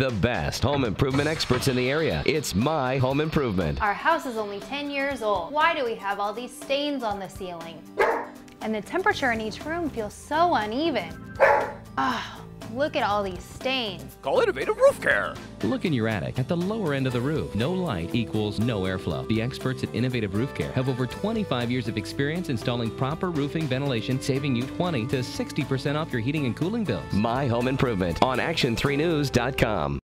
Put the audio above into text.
The best home improvement experts in the area. It's My Home Improvement. Our house is only 10 years old. Why do we have all these stains on the ceiling? And the temperature in each room feels so uneven. Ah, look at all these stains. Call Innovative Roof Care. Look in your attic at the lower end of the roof. No light equals no airflow. The experts at Innovative Roof Care have over 25 years of experience installing proper roofing ventilation, saving you 20 to 60% off your heating and cooling bills. My Home Improvement on Action3News.com.